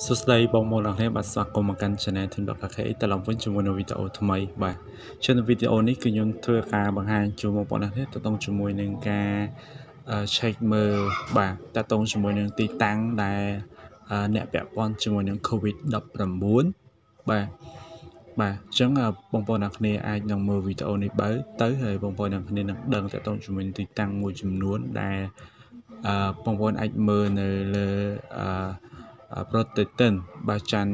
សួស្តីបងប្អូនទាំងគ្នាបាទស្វាគមន៍មកកាន់ Channel Team .kk ត្រឡប់វិញជាមួយនឹងវីដេអូថ្មីបាទជានៅវីដេអូនេះគឺខ្ញុំធ្វើការបង្ហាញជូនបងប្អូនទាំងគ្នាទៅតងជាមួយនឹងការ check មើលបាទតទៅជាមួយនឹងទីតាំងដែលអ្នកពាក់ព័ន្ធជាមួយនឹង COVID-19 បាទបាទអញ្ចឹងបងប្អូនអ្នកគ្នាអាចនឹងមើលវីដេអូនេះបើទៅហើយបងប្អូនអ្នកគ្នានឹងដឹងតទៅជាមួយនឹងទីតាំងមួយចំនួនដែលអឺបងប្អូនអាចមើលនៅលើអឺ protein បាទច័ន្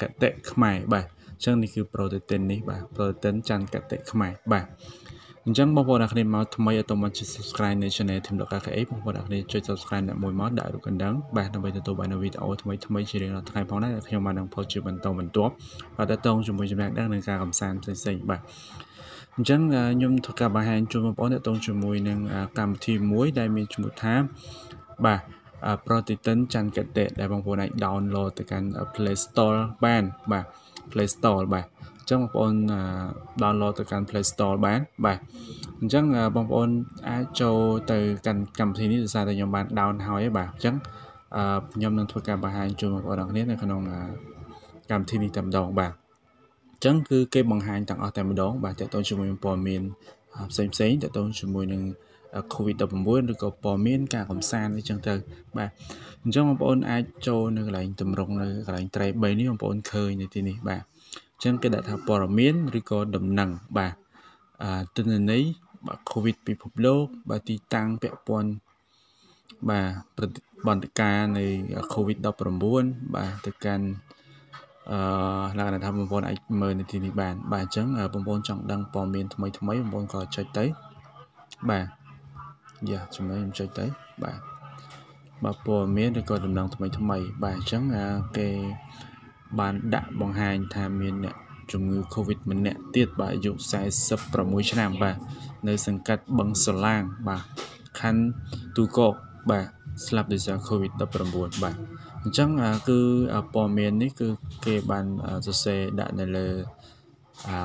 ទកតិខ្មែរបាទអញ្ចឹងនេះគឺ protein នេះបាទ protein ច័ន្ទកតិខ្មែរបាទអញ្ចឹងបងប្អូនអ្នកគ្នាមកថ្មីអត់ទាន់ចុច subscribe នៅ channel Team .kka បងប្អូនអ្នកគ្នាចុច subscribe អ្នកមួយមកដាក់រូបកណ្ដឹងបាទដើម្បីទទួលបាននូវវីដេអូថ្មីថ្មីជារៀងរាល់ថ្ងៃផងដែរខ្ញុំបាននឹងផុសជាបន្តបន្ទាប់បាទតើតងជាមួយចំណេះដឹងនិងការកំសាន្តផ្សេងៗបាទអញ្ចឹងខ្ញុំធ្វើការបង្ហាញជូនបងប្អូនតើតងជាមួយនឹងកម្មវិធីមួយដែលមានឈ្មោះថាបាទ Protitin ច័ន្ទកតិដែលបងប្អូនអាច download ទៅកាន់ Play Store បានបាទ Play Store បាទអញ្ចឹងបងប្អូន download ទៅកាន់ Play Store បានបាទអញ្ចឹងបងប្អូនអាចចូលទៅកាន់កម្មវិធីនេះដោយសារតែខ្ញុំបាន down ហើយបាទអញ្ចឹងខ្ញុំនឹងធ្វើការបង្ហាញជូនបងប្អូនទាំងគ្នានៅក្នុងកម្មវិធីនេះតែម្ដងបាទអញ្ចឹងគឺគេបង្ហាញទាំងអស់តែម្ដងបាទតើតើជាមួយព័ត៌មានផ្សេងផ្សេងតើតើជាមួយនឹង COVID-19 ឬក៏ព័ត៌មានការកំសាន្តអីចឹងទៅបាទអញ្ចឹងបងប្អូនអាចចូលនៅកន្លែងតម្រងនៅកន្លែងត្រេ3នេះបងប្អូនឃើញនៅទីនេះបាទអញ្ចឹងគេដាក់ថាព័ត៌មានឬក៏ដំណឹងបាទអាទិន្នន័យបាទ COVID ពិភពលោកបាទទីតាំងពាក់ព័ន្ធបាទប្រតិបត្តិការនៃ COVID-19 បាទទៅកាន់អឺលក្ខណៈថាបងប្អូនអាចមើលនៅទីនេះបាន បាទអញ្ចឹងបងប្អូនចង់ដឹងព័ត៌មានថ្មីថ្មីបងប្អូនក៏ចុចទៅបាទ យ៉ាចំណុចខ្ញុំចុចទៅបាទបាទព័ត៌មានឬក៏ដំណឹងថ្មីថ្មី បាទអញ្ចឹងគេបានដាក់បង្ហាញថាមានអ្នកជំងឺ Covid ម្នាក់ទៀតបាទអាយុ46ឆ្នាំបាទនៅ សង្កាត់បឹងសឡាងបាទខណ្ឌទូកកបាទស្លាប់ដោយសារ COVID-19 បាទអញ្ចឹងគឺព័ត៌មាននេះគឺគេបានសរសេរដាក់នៅលើអឺ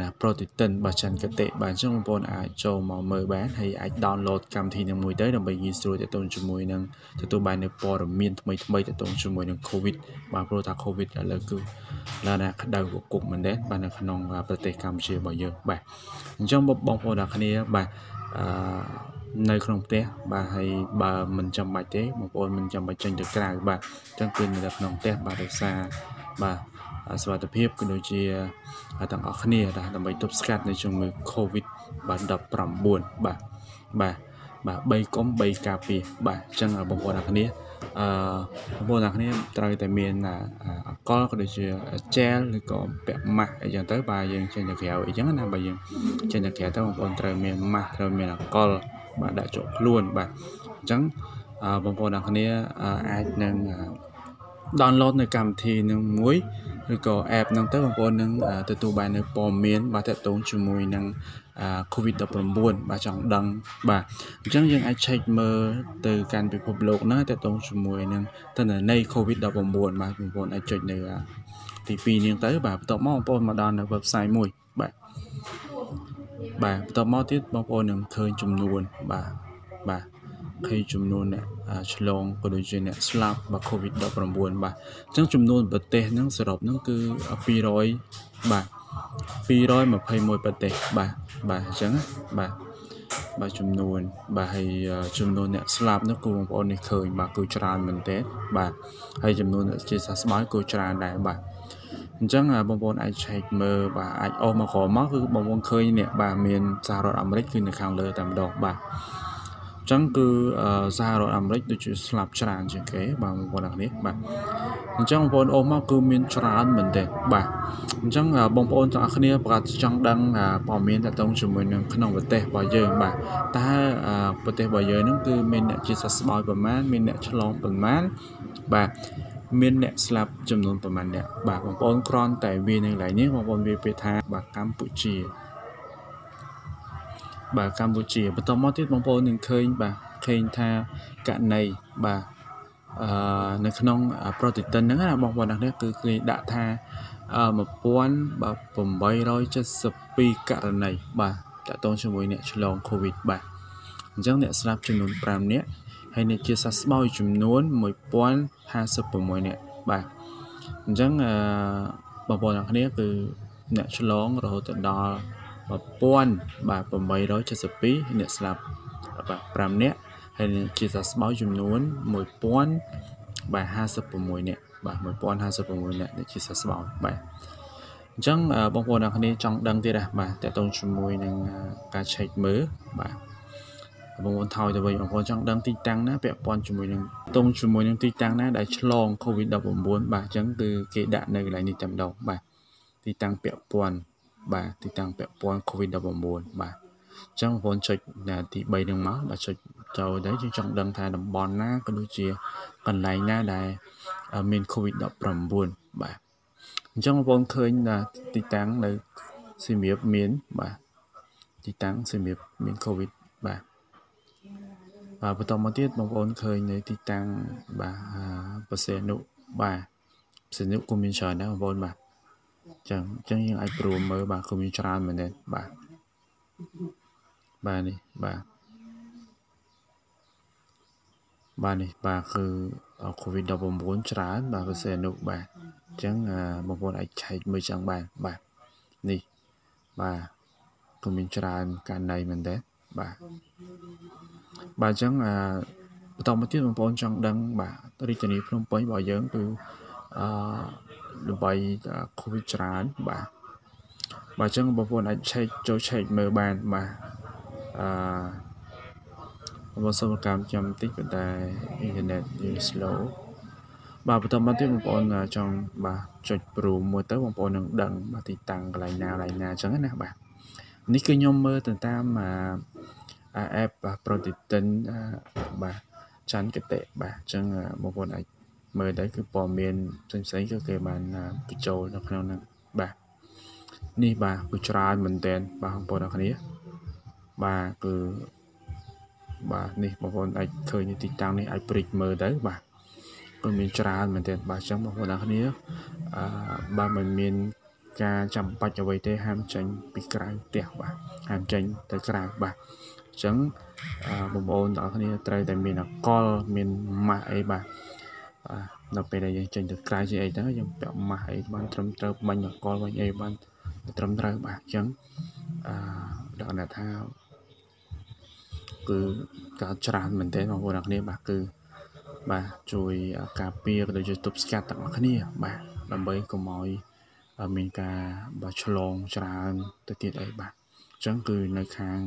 ណា protein របស់ចិនកតិបាទអញ្ចឹងបងប្អូនអាចចូលមកមើលបានហើយអាច download កម្មវិធីនឹងមួយទៅដើម្បីងាយស្រួលទាក់ទងជាមួយនឹងទទួលបាននូវព័ត៌មានថ្មីថ្មីទាក់ទងជាមួយនឹង COVID បាទព្រោះថា COVID ឥឡូវគឺឡើងណាក្តៅកគុកមែនទេបាទនៅក្នុងប្រទេសកម្ពុជារបស់យើងបាទអញ្ចឹងបងប្អូនអ្នកគ្នាបាទអឺនៅក្នុងផ្ទះបាទហើយបើមិនចាំបាច់ទេបងប្អូនមិនចាំបាច់ចេញទៅក្រៅបាទអញ្ចឹងគឺនៅក្នុងផ្ទះបាទដោយសារបាទ សុខភាពក៏ដូចជាទាំងអស់គ្នាដែរដើម្បីទប់ស្កាត់នៃជំងឺ Covid បាទ19បាទបាទបាទ3កុំ3ការពារបាទអញ្ចឹងបងប្អូនអ្នកគ្នាអឺបងប្អូនអ្នកគ្នាត្រូវតែមានអកលក៏ដូចជា gel ឬក៏ពាក់ម៉ាស់អីចឹងទៅបាទយើងចេញទៅក្រៅអីចឹងណាបើយើងចេញទៅក្រៅទៅបងប្អូនត្រូវមានម៉ាស់ត្រូវមានអកលបាទដាក់ជាប់ខ្លួនបាទអញ្ចឹងបងប្អូនអ្នកគ្នាអាចនឹង download នៅកម្មវិធីនឹងមួយឬក៏ app ហ្នឹងទៅបងប្អូននឹងទទួលបាននៅព័ត៌មានបាទតកតងជាមួយនឹង COVID-19 បាទចង់ដឹងបាទអញ្ចឹងយើងអាច check មើលទៅកាន់ពិភពលោកហ្នឹងតកតងជាមួយនឹងទិន្នន័យ COVID-19 បាទបងប្អូនអាចចុចនៅទី2នេះទៅបាទបន្ទាប់មកបងប្អូនមកដល់នៅ website មួយបាទបាទបន្ទាប់មកទៀតបងប្អូននឹងឃើញចំនួនបាទបាទ ឃើញចំនួនអ្នកឆ្លងក៏ដូចជាអ្នកស្លាប់បាទ COVID-19 បាទអញ្ចឹងចំនួនប្រទេសហ្នឹងសរុបហ្នឹងគឺ200បាទ221ប្រទេសបាទបាទអញ្ចឹងបាទបាទចំនួនបាទហើយចំនួនអ្នកស្លាប់នោះគឺបងប្អូននេះឃើញបាទគឺច្រើនមែនទែនបាទហើយចំនួនអ្នកជាសះស្បើយគឺច្រើនដែរបាទអញ្ចឹងបងប្អូនអាច check មើលបាទអាចអស់មកក្រោមមកគឺបងប្អូនឃើញនេះបាទមានសហរដ្ឋអាមេរិកគឺនៅខាងលើតែម្ដងបាទ អញ្ចឹងគឺសហរដ្ឋអាមេរិកដូចជាស្លាប់ច្រើនជាងគេបាទបងប្អូនទាំងនេះបាទអញ្ចឹងបងប្អូនអូមកគឺមានច្រើនមែនទេបាទអញ្ចឹងបងប្អូនទាំងអស់គ្នាប្រកាសចង់ដឹងព័ត៌មានតទៅជាមួយនឹងក្នុងប្រទេសរបស់យើងបាទតើប្រទេសរបស់យើងហ្នឹងគឺមានអ្នកជាសះស្បើយប្រមាណមានអ្នកឆ្លងប្រមាណបាទមានអ្នកស្លាប់ចំនួនប្រមាណអ្នកបាទបងប្អូនគ្រាន់តែវានៅកន្លែងនេះបងប្អូនវាពាក្យថាបាទកម្ពុជា បាទកម្ពុជាបន្តមកទៀតបងប្អូននឹងឃើញបាទឃើញថាករណីបាទអឺនៅក្នុង protein ហ្នឹងណាបងប្អូននេះគឺគេដាក់ថា1872ករណីបាទតកតងជាមួយអ្នកឆ្លង COVID បាទអញ្ចឹងអ្នកស្លាប់ចំនួន5នាក់ហហើយអ្នកជាសះស្បើយចំនួន1056នាក់បាទអញ្ចឹងអឺបងប្អូនទាំងគ្នាគឺអ្នកឆ្លងរហូតដល់ 1000បាទ872អ្នកស្លាប់បាទ5នាក់ហើយជាសះស្បើយចំនួន1000បាទ56នាក់បាទ1056នាក់អ្នកជាសះស្បើយបាទអញ្ចឹងបងប្អូនទាំងគ្នាចង់ដឹងទៀតណាបាទតើតងជាមួយនឹងការ check មើលបាទបងប្អូនថយទៅវិញបងប្អូនចង់ដឹងទីតាំងណាពាក់ព័ន្ធជាមួយនឹងតងជាមួយនឹងទីតាំងណាដែលឆ្លង COVID-19 បាទអញ្ចឹងគឺគេដាក់នៅកន្លែងនេះតែម្ដងបាទទីតាំងពាក់ព័ន្ធ បាទទីតាំងពាក់ព័ន្ធ COVID-19 បាទអញ្ចឹងបងប្អូនចុចទី3នឹងមកបាទចុចចូលទៅយើងចង់ដឹងថាតំបន់ណាក៏ដូចជាកន្លែងណាដែលមាន COVID-19 បាទអញ្ចឹងបងប្អូនឃើញទីតាំងនៅសៀមរាបមានបាទទីតាំងសៀមរាបមាន COVID បាទបាទបន្តមកទៀតបងប្អូនឃើញនៅទីតាំងបាទបសេនុបាទបសេនុក៏មានច្រើនដែរបងប្អូនបាទ ចឹងចឹងយើងអាចព្រមមើលបាទក៏មានច្រើនមែនទេបាទបាទនេះបាទបាទនេះបាទគឺ COVID-19 ច្រើនបាទបសេនុបាទអញ្ចឹងបងប្អូនអាចឆែកមើលចឹងបានបាទនេះបាទក៏មានច្រើនករណីមែនទេបាទបាទអញ្ចឹងអឺបន្តមកទៀតបងប្អូនចង់ដឹងបាទរាជធានីភ្នំពេញរបស់យើងគឺអឺ ដើម្បីកូវីដច្រើនបាទបាទអញ្ចឹងបងប្អូនអាចឆែកចូលឆែកមើលបានបាទអឺបងសូមកម្មចាំបន្តិចប៉ុន្តែអ៊ីនធឺណិតយើង slow បាទបន្តមកទៀតបងប្អូនចង់បាទចុចព្រមមួយទៅបងប្អូននឹងដឹងបាទទីតាំងកន្លែងណាកន្លែងណាអញ្ចឹងណាបាទនេះគឺខ្ញុំមើលទៅតាមអឺ app បាទ Protitin បាទច័ន្ទកតិបាទអញ្ចឹងបងប្អូនអាច មើលទៅគឺព័ត៌មានផ្សេងផ្សេងគឺគេបានបញ្ចូលនៅក្នុងហ្នឹងបាទនេះបាទគឺច្រើនមែនតើបាទបងប្អូនអរគ្នាបាទគឺបាទនេះបងប្អូនអាចឃើញទីតាំងនេះអាចព្រិចមើលទៅបាទគឺមានច្រើនមែនទែនបាទអញ្ចឹងបងប្អូនទាំងគ្នាអឺបាទមិនមានការចាំបាច់អ្វីទេហាមចេញពីក្រៅផ្ទះបាទហាមចេញទៅក្រៅបាទអញ្ចឹងបងប្អូនទាំងគ្នាត្រូវតែមានអកលមានម៉ាស់អីបាទ បាទដល់ពេលដែលយើងចេញទៅក្រៅជាអីទៅយើងពាក់ម៉ាស់អីបានត្រឹមត្រូវបាញ់អកលបាញ់អីបានត្រឹមត្រូវបាទអញ្ចឹងអឺដល់ថាគឺការច្រើនមែនទែនបងប្អូនទាំងគ្នាបាទគឺបាទជួយការពារក៏ដូចជាទប់ស្កាត់ទាំងអស់គ្នា បាទដើម្បីកុំឲ្យមានការបាទឆ្លងច្រើនទៅទៀតអីបាទអញ្ចឹងគឺនៅខាង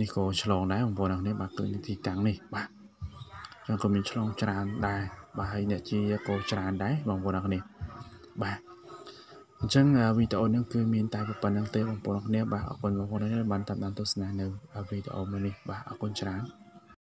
នេះក៏ឆ្លងដែរបងប្អូនទាំងនេះបាទគឺនៅទីតាំងនេះបាទអញ្ចឹងក៏មានឆ្លងច្រើនដែរបាទហើយអ្នកជាក៏ច្រើនដែរបងប្អូនទាំងនេះបាទអញ្ចឹងវីដេអូនេះគឺមានតែប៉ុណ្្នឹងទេបងប្អូនទាំងនេះបាទអរគុណបងប្អូនដែលបានតាមដានទស្សនានៅវីដេអូមួយនេះបាទអរគុណច្រើន